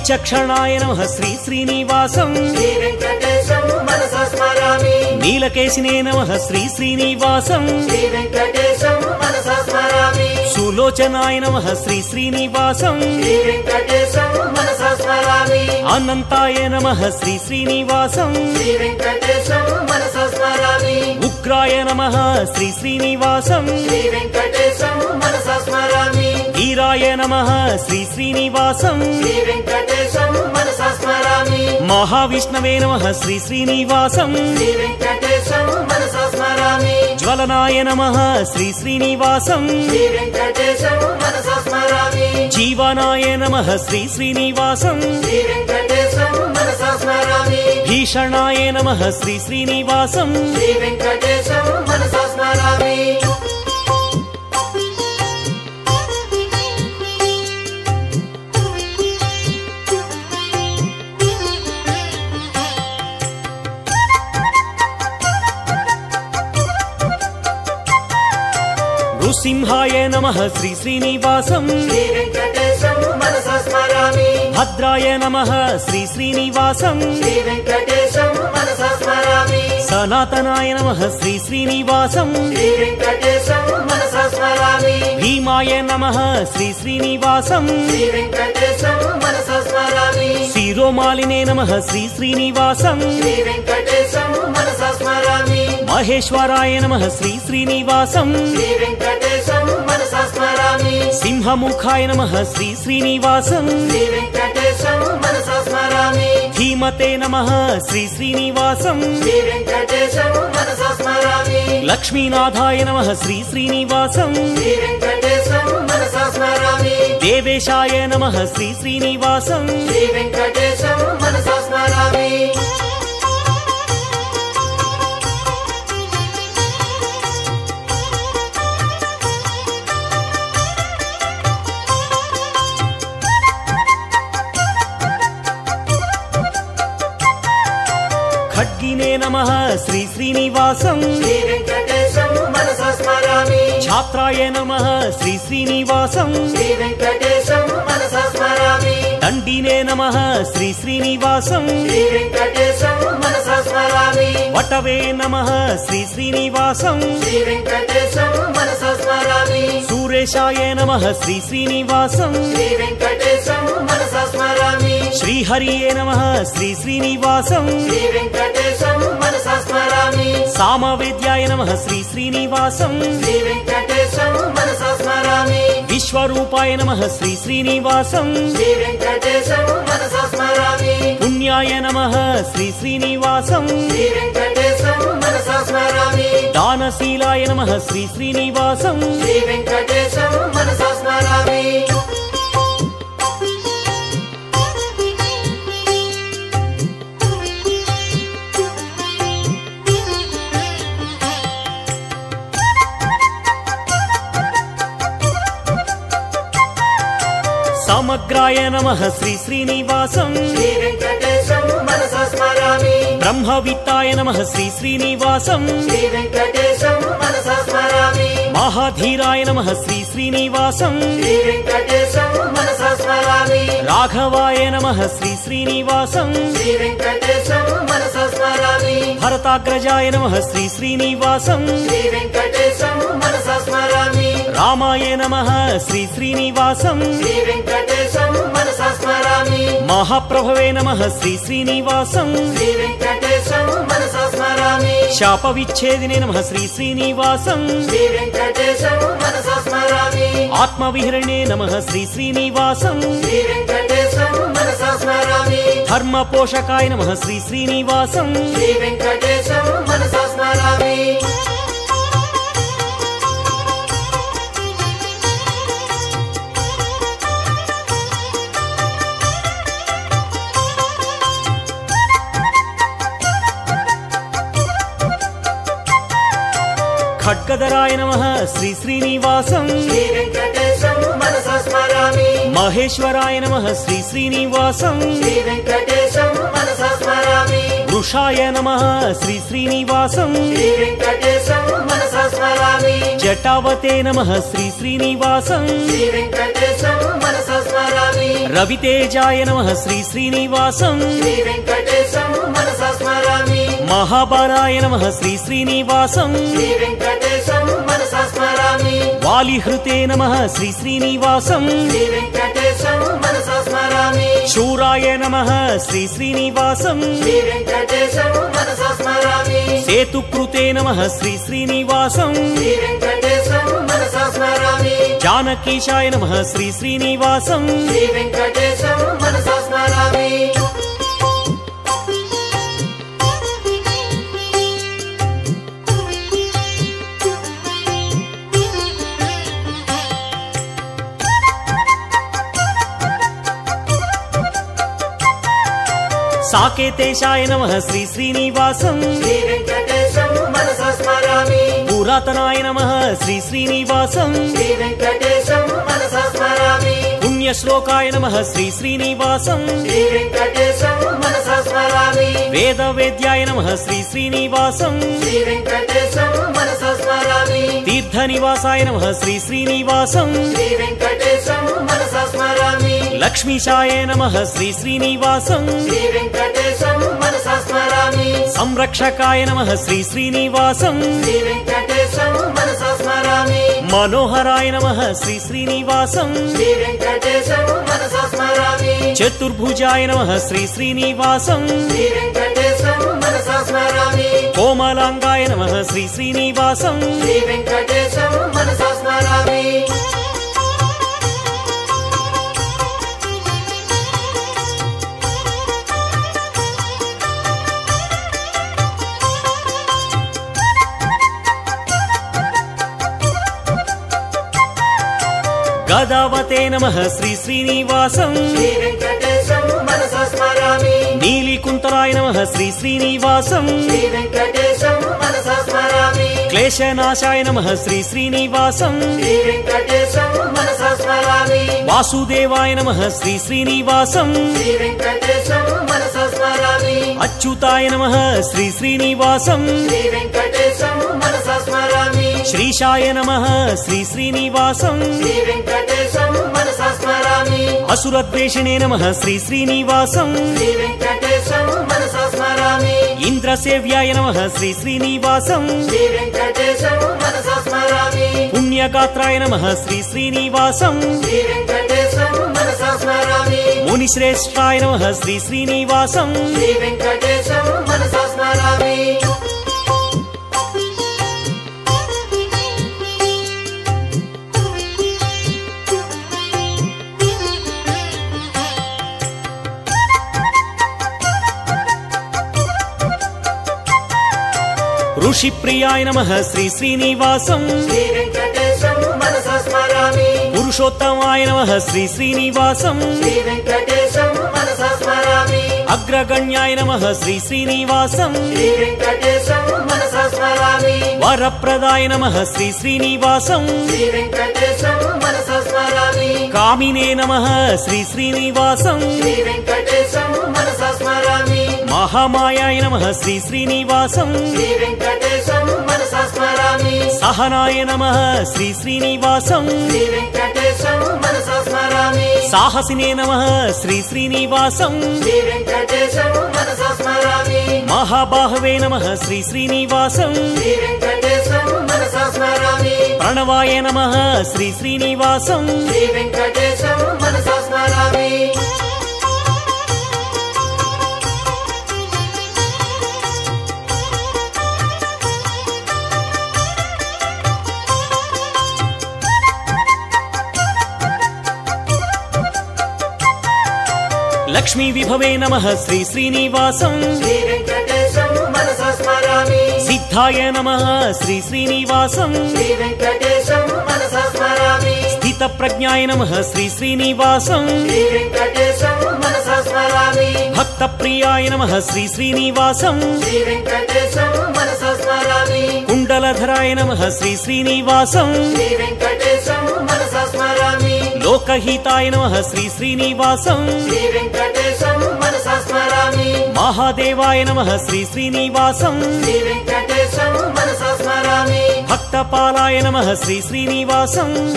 విచక్షణాయ నమ. శ్రీ శ్రీనివాసం. నీలకేశినే నమ. శ్రీ శ్రీనివాసం. సులోచనాయ నమ. శ్రీ శ్రీనివాసం. అనంతాయ నమ. శ్రీ శ్రీనివాసం. ఉగ్రాయ నమ. శ్రీ శ్రీనివాసం. శ్రీ వెంకటేశం మనసా స్మరామి. ధీరాయ నమ. శ్రీ శ్రీనివాసం. మహావిష్ణవే నమ. శ్రీ శ్రీనివాసం. జ్వలనాయ నమ. శ్రీ శ్రీనివాసం. జీవనాయ నమ. శ్రీ శ్రీనివాసం. భీషణాయ నమ. శ్రీ శ్రీనివాసం. నృసింహాయ నమ శ్రీ శ్రీనివాసం. భద్రాయ నమ శ్రీ శ్రీనివాసం. సనాతనాయ నమ శ్రీ శ్రీనివాసం. భీమాయ నమ శ్రీ శ్రీనివాసం. శిరోమాలినే నమ శ్రీ శ్రీనివాసం. మహేశ్వరాయ నమ. శ్రీ శ్రీనివాసం. సింహముఖాయ నమ. శ్రీ శ్రీనివాసం. ధీమతే నమ. శ్రీ శ్రీనివాసం. లక్ష్మీనాథాయ నమ. శ్రీ శ్రీనివాసం. దేవేశాయ నమ. శ్రీ శ్రీనివాసం. శ్రీ వెంకటేశం మనసా స్మరామి. నమ. శ్రీ శ్రీనివాసం. ఛాత్రాయ నమ. శ్రీ శ్రీనివాసం. దండినే నమ. శ్రీ శ్రీనివాసం. వటవే నమ. శ్రీ శ్రీనివాసం. సూరేశాయ నమ. శ్రీ శ్రీనివాసం. శ్రీ వెంకటేశం మనసా స్మరామి. శ్రీహరియే నమ శ్రీ శ్రీనివాసం. స్మరామి. సామవేద్యాయ నమ శ్రీ శ్రీనివాసం. విశ్వరూపాయ నమ శ్రీ శ్రీనివాసం. పుణ్యాయ నమ శ్రీ శ్రీనివాసం. దానశీలాయ నమ శ్రీ శ్రీనివాసం. సమగ్రాయ నమ శ్రీ శ్రీనివాసం. బ్రహ్మవిత్తాయ నమ శ్రీ శ్రీనివాసం. మహాధీరాయ నమ శ్రీ శ్రీనివాసం. రాఘవాయ నమ శ్రీ శ్రీనివాసం. శ్రీ వెంకటేశం భరతాగ్రజాయ నమ శ్రీ శ్రీనివాసం. శ్రీ వెంకటేశం రామాయ నమ శ్రీ శ్రీనివాసం. శ్రీ వెంకటేశం మహాప్రభవే నమ శ్రీ శ్రీనివాసం. శ్రీ శాప విచ్ఛేదినే నమ శ్రీ శ్రీనివాసం. స్మరామి ఆత్మవిహరణే నమ శ్రీ శ్రీనివాసం. ధర్మ పోషకాయ నమ శ్రీ శ్రీనివాసం. శ్రీ వెంకటేశం మనసా స్మరామి. ఖడ్గధరాయ నమ. శ్రీ శ్రీనివాసం. మహేశ్వరాయ నమ శ్రీ శ్రీనివాసం వృషాయ నమ. శ్రీ శ్రీనివాసం. జటావతే నమ. శ్రీ శ్రీనివాసం. రవితేజాయ నమ. శ్రీ శ్రీనివాసం. మహాబలాయ నమ. శ్రీ శ్రీనివాసం. వాలిహృతే నమ శ్రీ శ్రీనివాసం. శూరాయ నమ శ్రీ శ్రీనివాసం. సేతుకృతే నమ శ్రీ శ్రీనివాసం. జానకీశాయ నమ శ్రీ శ్రీనివాసం. సాకేతేశాయ నమ శ్రీ శ్రీనివాసం. పురాతనాయ నమ శ్రీ శ్రీనివాసం. పుణ్యశ్లోకాయ నమ శ్రీ శ్రీనివాసం. వేద వేద్యాయ నమ శ్రీ శ్రీనివాసం. శ్రీ వెంకటేశం మనసా స్మరామి. తీర్థ నివాసాయ నమ శ్రీ శ్రీనివాసం. లక్ష్మీశాయ నమ శ్రీ శ్రీనివాసం. సంరక్షకాయ నమ శ్రీ శ్రీనివాసం. మనోహరాయ నమ శ్రీ శ్రీనివాసం. చతుర్భుజాయ నమ శ్రీ శ్రీనివాసం. కోమలాంగాయ నమ శ్రీ శ్రీనివాసం. వరదావతే నమ శ్రీ శ్రీనివాసం. నీలికుంతలాయ నమ శ్రీ శ్రీనివాసం. క్లేశనాశాయ నమ శ్రీ శ్రీనివాసం. వాసుదేవాయ నమ శ్రీ శ్రీనివాసం. అచ్యుతాయ నమ శ్రీ శ్రీనివాసం. శ్రీ వెంకటేశం మనసా స్మరామి. శ్రీశాయ నమ శ్రీ శ్రీనివాసం. అసురద్వేషిణే నమ శ్రీ శ్రీనివాసం. ఇంద్రసేవ్యాయ నమ శ్రీ శ్రీనివాసం. పుణ్యగాత్రాయ నమ శ్రీ శ్రీనివాసం. మునిశ్రేష్టాయ నమ శ్రీ శ్రీనివాసం. స్మరామి ఋషిప్రియాయ నమ శ్రీ శ్రీనివాసం. పురుషోత్తమాయ నమ శ్రీ శ్రీనివాసం. అగ్రగణ్యాయ నమ శ్రీ శ్రీనివాసం. వరప్రదాయ నమ శ్రీ శ్రీనివాసం. కామినే నమ శ్రీ శ్రీనివాసం. మహామాయాయ నమ శ్రీ శ్రీనివాసం. సహనాయ నమ శ్రీ శ్రీనివాసం. సాహసినే నమ శ్రీ శ్రీనివాసం. మహాబాహవే నమ శ్రీ శ్రీనివాసం. ప్రణవాయ నమ శ్రీ శ్రీనివాసం. శ్రీ వెంకటేశం మనసా స్మరామి. లక్ష్మీ విభవే నమ శ్రీ శ్రీనివాసం. సిద్ధాయ నమ శ్రీ శ్రీనివాసం. స్థిత ప్రజ్ఞాయ నమ శ్రీ శ్రీనివాసం. భక్త ప్రియాయ నమ శ్రీ శ్రీనివాసం. కుండలధరాయ నమ శ్రీ శ్రీనివాసం. లోకహితాయ నమ. శ్రీ శ్రీనివాసం. మహాదేవాయ నమ. శ్రీ శ్రీనివాసం. భక్తపాలాయ నమ. శ్రీ శ్రీనివాసం.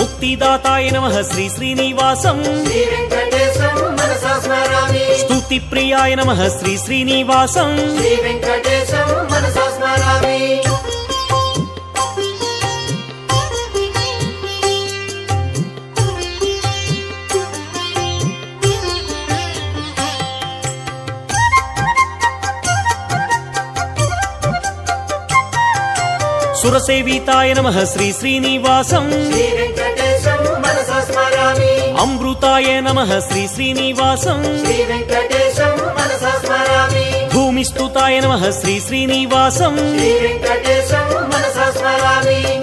ముక్తిదాతాయ నమ. శ్రీ శ్రీనివాసం. స్తుతి ప్రియాయ నమ. శ్రీ శ్రీనివాసం. సురసేవితాయ నమ శ్రీ శ్రీనివాసం అమృతాయ నమ శ్రీ శ్రీనివాసం భూమిస్తుతాయ నమ శ్రీ శ్రీనివాసం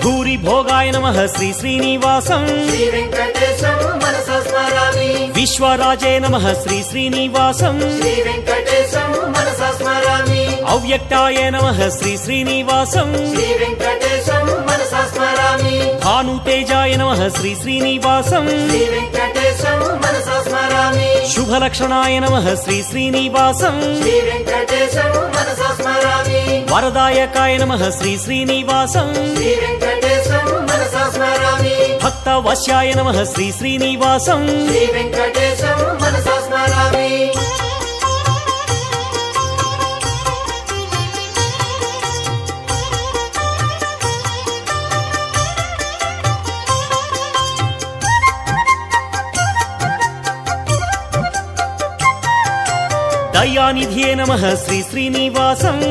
భూరి భోగాయ నమ శ్రీ శ్రీనివాసం విశ్వరాజే నమ శ్రీ శ్రీనివాసం అవ్యక్తాయ నమ శ్రీ శ్రీనివాసం. స్మరామి. భానుతేజాయ నమ శ్రీ శ్రీనివాసం. శుభలక్షణాయ నమ శ్రీ శ్రీనివాసం. వరదాయకాయ నమ శ్రీ శ్రీనివాసం. శ్రీ వెంకటేశం మనసా స్మరామి. భక్త వశ్యాయ నమ శ్రీ శ్రీనివాసం.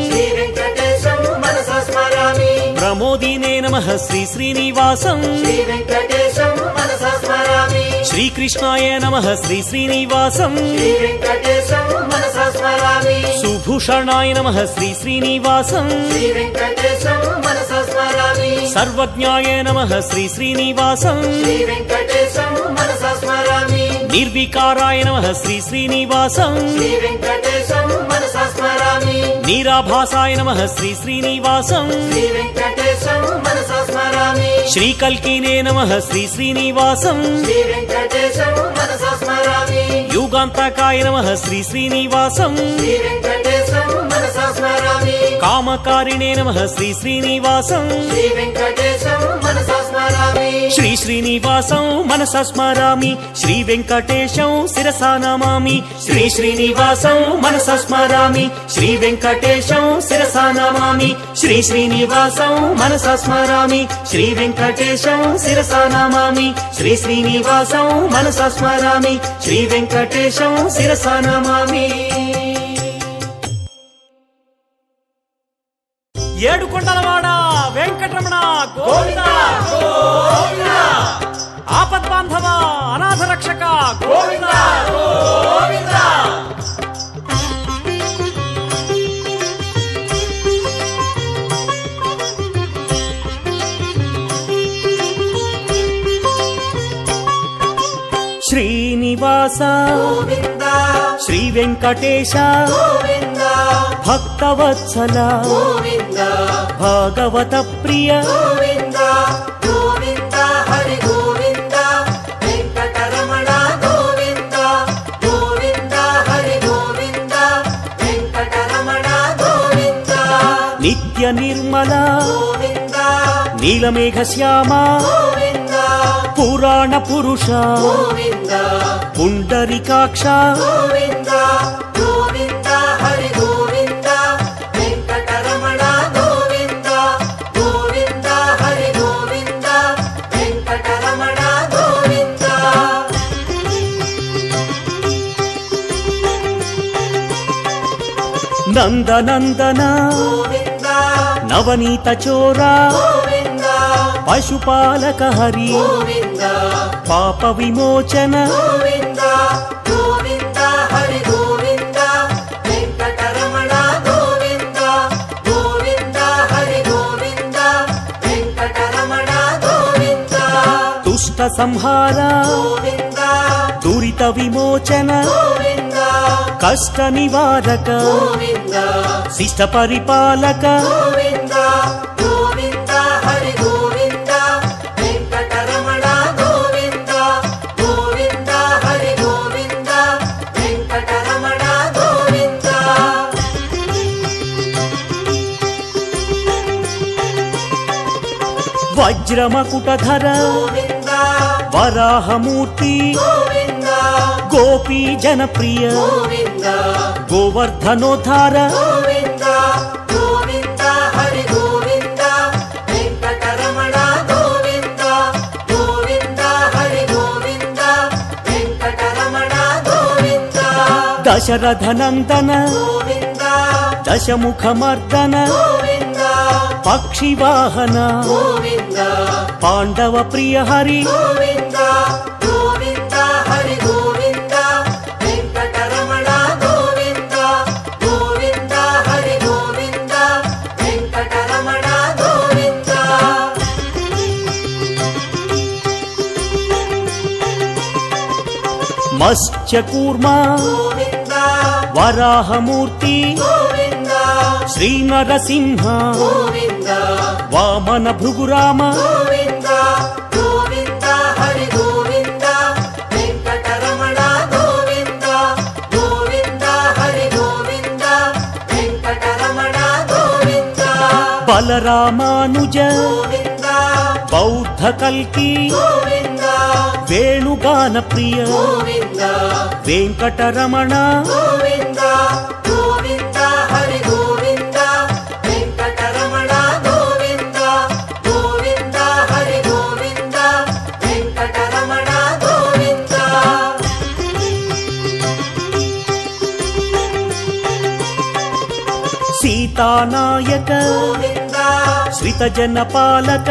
శ్రీ వెంకటేశం మనసా స్మరామి దయానిధియే నమ శ్రీ శ్రీనివాసం శ్రీ వెంకటేశం మనసా స్మరామి ప్రమోదినే నమ శ్రీ శ్రీనివాసం శ్రీ వెంకటేశం మనసా స్మరామి నిర్వికారాయ నమ శ్రీ శ్రీనివాసం. నీరాభాసాయ నమ శ్రీ శ్రీనివాసం. శ్రీకల్కినే నమ శ్రీ శ్రీనివాసం. యుగాంతకాయ నమ శ్రీ శ్రీనివాసం. కామకారిణే నమ శ్రీ శ్రీనివాసం. శ్రీ వెంకటేశం మనసా స్మరామి. శ్రీ శ్రీనివాసం మనస స్మరామి. శ్రీ వెంకటేశం శిరసా నమామి. శ్రీ శ్రీనివాసం మనస స్మరామి. శ్రీ వెంకటేశం శిరసా నమామి. శ్రీ శ్రీనివాసం మనస స్మరామి. శ్రీ వెంకటేశం శిరసా నమామి. శ్రీ శ్రీనివాసం మనస స్మరామి. శ్రీ వెంకటేశం శిరసా నమామి. వెంకటరమణ గోవింద ఆపద్ బాంధవ అనాథ రక్షక గోవింద గోవింద. శ్రీనివాస శ్రీ వెంకటేశ భక్తవత్సల భాగవత ప్రియ. గోవింద గోవింద హరి గోవింద. వెంకటరమణ గోవింద. గోవింద హరి గోవింద. వెంకటరమణ గోవింద. నిత్య నిర్మల. గోవింద. నీలమేఘ శ్యామ. గోవింద. పురాణ పురుష. గోవింద. పుండరికాక్ష. నందనందన గోవింద. నవనీత చోర పశుపాలక హరి పాప విమోచన. దుష్ట సంహార దురిత విమోచన. కష్ట నివారక శిష్ట పరిపాలక వజ్రమకుటధర గోవింద వరాహమూర్తి గోవింద గోపీ జనప్రియ. గోవర్ధనోద్ధార. గోవింద. దశరథ నందన దశముఖమర్దన. పక్షివాహన. పాండవ ప్రియ హరి గోవింద. గోవింద హరి గోవింద వెంకటరమణ గోవింద బలరామానుజ బౌద్ధ కల్కి గోవింద వేణుగాన ప్రియ వెంకటరమణ. సీతానాయక. గోవింద. శ్రిత జన పాలక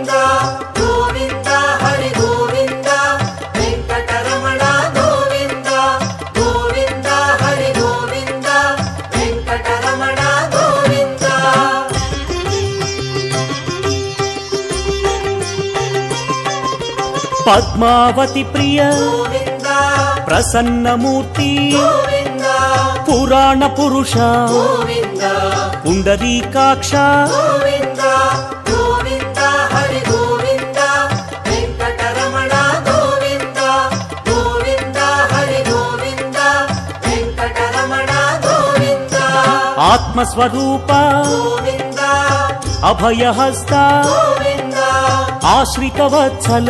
పద్మావతి ప్రియ ప్రసన్నమూర్తి పురాణ పురుష పుండరీ కాక్ష ఆత్మస్వరూప అభయహస్త ఆశ్రితవత్సల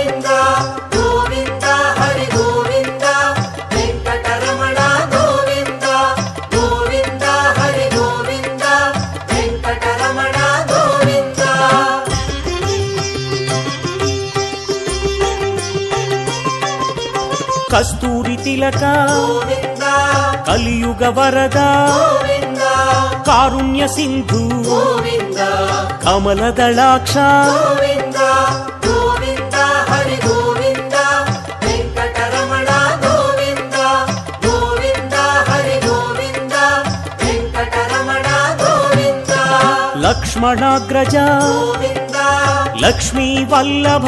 తిలక కలియుగ వరద కారుణ్య సింధు కమల దళాక్ష. లక్ష్మణాగ్రజ లక్ష్మీ వల్లభ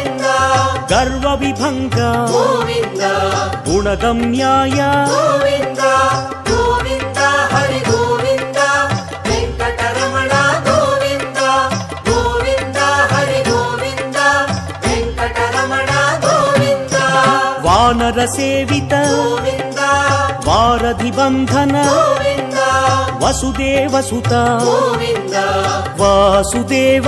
గోవింద. వెంకటరమణ గోవింద. వానర సేవిత. వారధి బంధన. వసుదేవసుత వాసుదేవ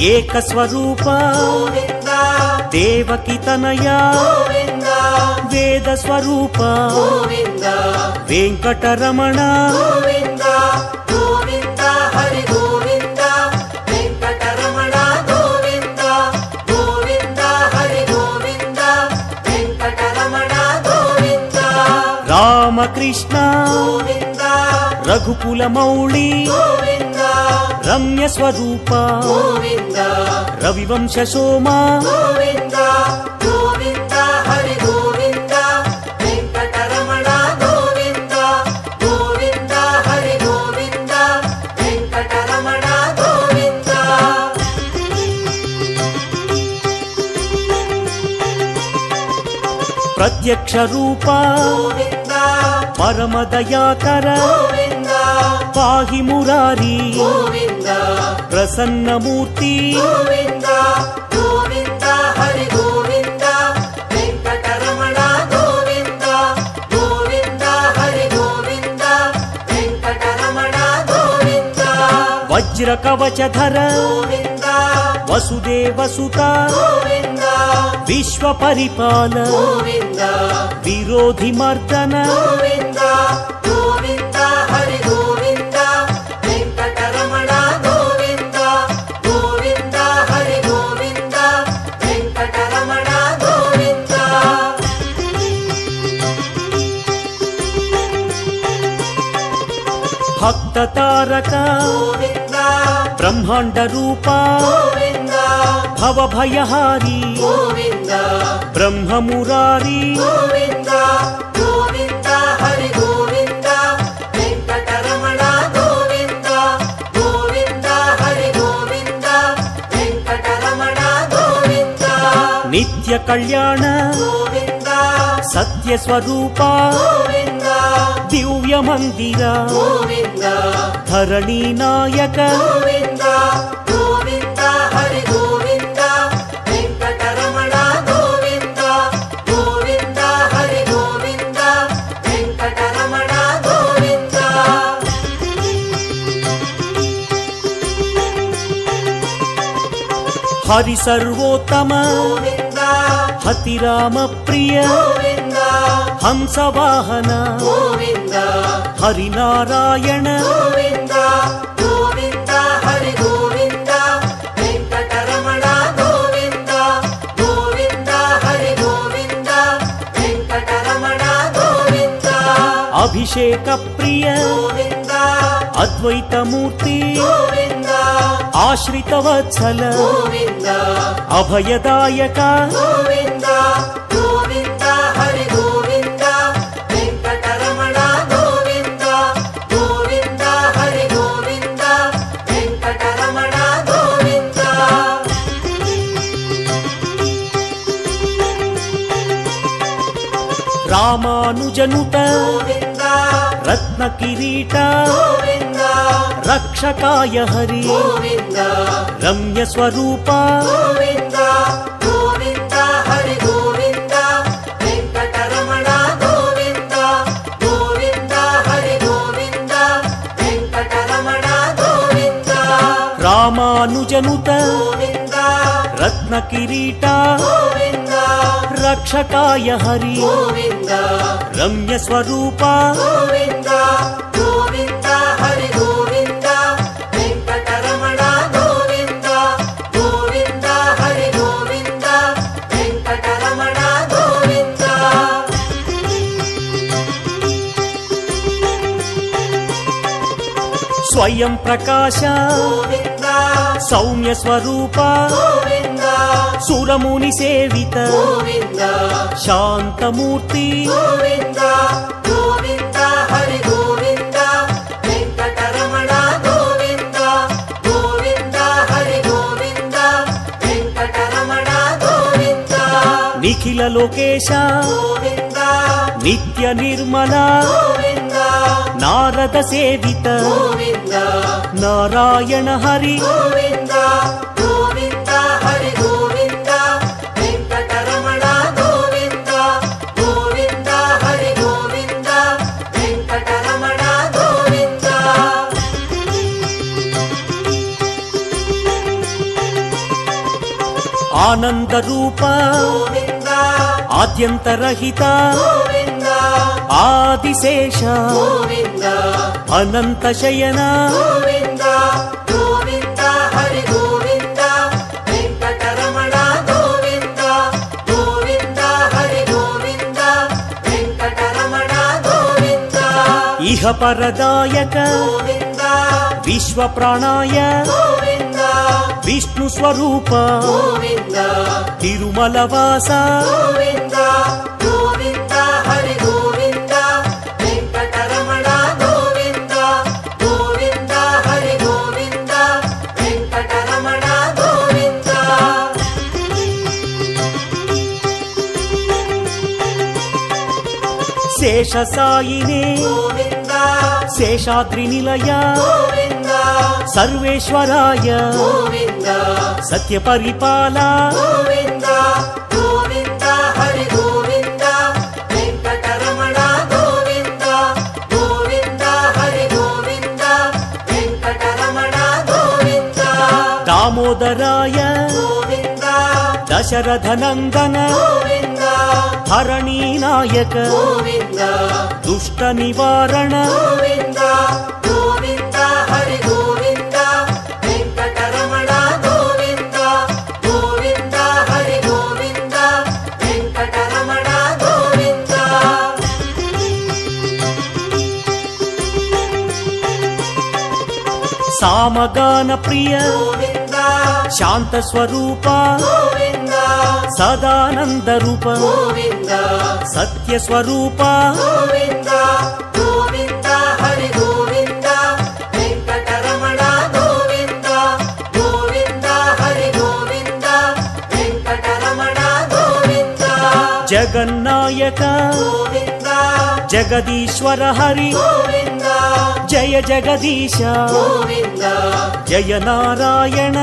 ఏకస్వరూప. గోవింద. దేవకి తనయ. వేద స్వరూప వెంకటరమణ. రామకృష్ణ. రఘుకుల మౌళి. రమ్య స్వరూప రవివంశ గోవింద ప్రత్యక్ష రూప. గోవింద. పరమ దయాకర గోవింద. పాహి మురారి. గోవింద. ప్రసన్నమూర్తి. గోవింద గోవింద గోవింద. గోవింద. గోవింద గోవింద. గోవింద. వజ్ర కవచధర గోవింద. వసుదేవసుత గోవింద. విశ్వ పరిపాల గోవింద. విరోధి మర్దన. గోవింద గోవింద హరి గోవింద వెంకటరమణ గోవింద నిత్య కళ్యాణ సత్య స్వరూప దివ్య మందిర ధరణి నాయక. హరి సర్వోత్తమ. హతి రామ ప్రియ. గోవింద హంస వాహన గోవింద హరినారాయణ గోవింద గోవింద హరి గోవింద వెంకటరమణ గోవింద గోవింద హరి గోవింద వెంకటరమణ గోవింద. అభిషేక ప్రియ గోవింద అద్వైతమూర్తి గోవింద ఆశ్రిత వత్సల గోవింద అభయదాయక గోవింద గోవింద రత్న కిరీట రక్షకాయ హరి రమ్య స్వరూప రామానుజనుత రత్న కిరీట రక్షకాయ హరి. రమ్య స్వరూప. స్వయం ప్రకాశ. సౌమ్య స్వరూప. గోవింద. సురముని సేవిత. శాంతమూర్తి. నిఖిల లోకేశ. నిత్య నిర్మల. నారద సేవిత. నారాయణ హరి. గోవింద హరి గోవింద వెంకటరమణ గోవింద ఇహ పరదాయక విశ్వ ప్రాణాయ విష్ణు స్వరూప. తిరుమల వాస. శేష సాయినే శేషాద్రి నిలయ. సర్వేశ్వరాయ. గోవింద. సత్య పరిపాల. గోవింద గోవింద హరి గోవింద. వెంకటరమణ గోవింద. గోవింద హరి గోవింద. వెంకటరమణ గోవింద. దామోదరాయ. గోవింద. దశరథ నందన గోవింద. ధరణీ నాయక గోవింద. దుష్ట నివారణ. గోవింద. సామగాన ప్రియ శాంత స్వరూప సదానంద రూప సత్య స్వరూప. జగన్నాయక జగదీశ్వర హరి గోవింద. జయ జగదీశ. జయ నారాయణ.